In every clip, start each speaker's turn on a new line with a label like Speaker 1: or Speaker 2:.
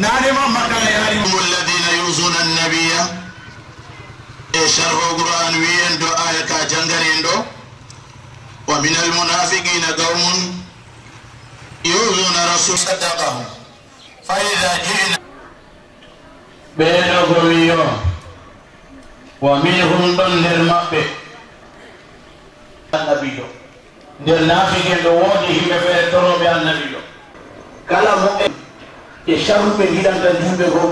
Speaker 1: نالما مكان
Speaker 2: يالي الذين يوزون النبي. إيه شرح القرآن وين دو؟ آية دو. ومن المنافقين قوم يوزون رسول صدقهم. فإذا جئنا
Speaker 1: بينهم يوم. ومنهم دون المقبل النبي دو nder naafigen ɗo woodi yimɓe feere toroɓe e sarruɓe giɗanta julɓe ko.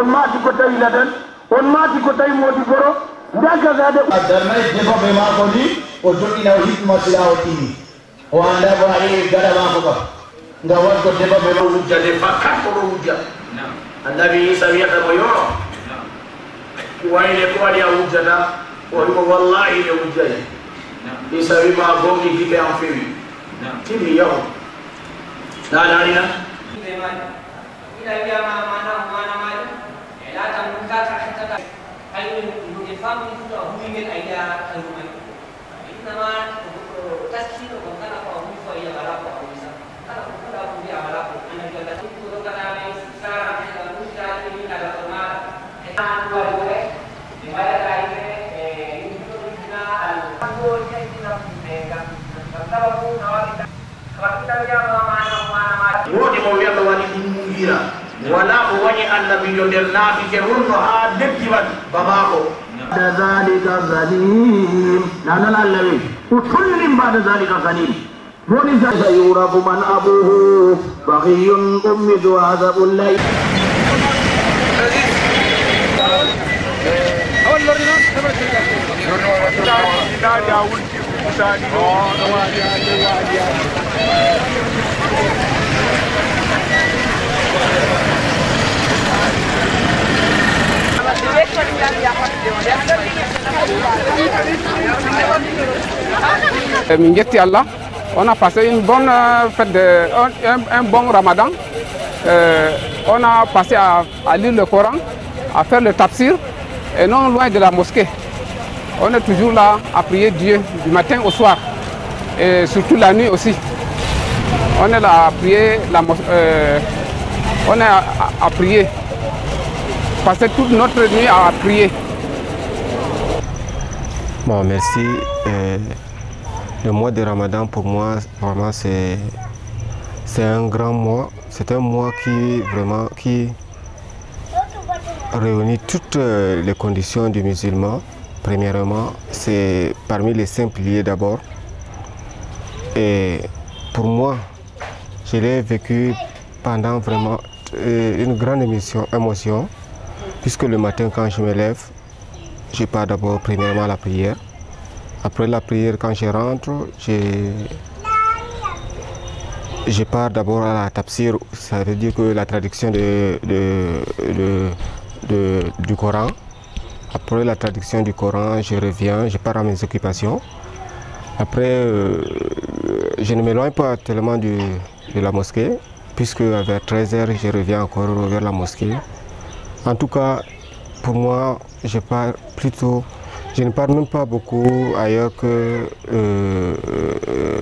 Speaker 3: On maati ko tawi latan on maati ko tawi moodi goro? Ndagagade
Speaker 1: darnayi defoɓe maako ni o joɗɗina o yiɗɗuma sila o ɗini o annda ko a ari gaɗa maako ka nga watko defoɓe ma wujja de fakka. Koɗo wujja. Annabi isa wiyata mo yoro wayne ko waɗi a wujjata woni ko wallahi ne wujjayi. Isa wima gonɗi giɓe an fewi timi yahu. Naɗanina
Speaker 4: kila hivi ama maana maana maana ila tamka hayo ndio ni famu ni kwa huyu ni aidha kalu mai ina ma taskino kwa kana kwa huyu kwa ya barabu kwa hisa kana kwa kuna kundi ya barabu ana ndio kati kutoka na sasa ana kushika ni na la kama ana kwa ile ni baya kaike eh ndio ndio ala kwa hiyo ni kuna wakati kwa kitabu ya
Speaker 1: mama maana maana wote mwambie kwa ولا ko أن annabijo nder naafike wurno haa deggiwat bamaako بعد
Speaker 3: ذلك زنيم نانا الله وكل بعد ذلك زنيم ولذلك يورب من أبوه بغي أمد عذاب الليل.
Speaker 5: Oh, no, I, I, I, I, I. allah. On a passé une bonne euh, fête de, un, bon ramadan. Euh, on a passé à, lire le coran à faire le tafsir et non loin de la mosquée. On est toujours là à prier dieu du matin au soir et surtout la nuit aussi. On est là à prier la euh, on est à- à prier. Passer toute notre nuit à prier
Speaker 6: Bon, merci. Euh, le mois de Ramadan, pour moi, vraiment, c'est un grand mois. C'est un mois qui vraiment qui réunit toutes euh, les conditions du musulman. Premièrement, c'est parmi les cinq piliers d'abord. Et pour moi, je l'ai vécu pendant vraiment euh, une grande émotion, puisque le matin quand je me lève, je pars d'abord premièrement à la prière. Après la prière, quand je rentre, je, je pars d'abord à la tafsir, ça veut dire que la traduction de, de- du Coran. Après la traduction du Coran, je reviens, je pars à mes occupations. Après, euh, je ne m'éloigne pas tellement de la mosquée, puisque vers 13h, je reviens encore vers la mosquée. En tout cas, pour moi, je pars plutôt, je ne parle même pas beaucoup ailleurs que. Euh, euh,